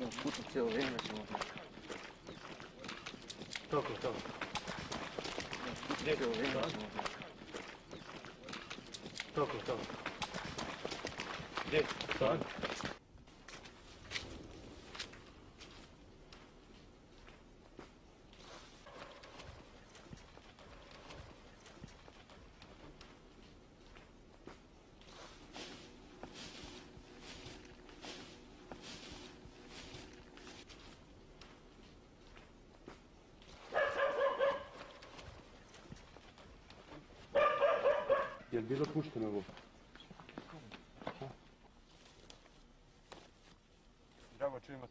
Ну, путать cijelo vrijeme ćemo. Tako, tako. Putati cijelo vrijeme ćemo. Tako, tako. Gdje? Ще би запущена го. Трябва, че имат.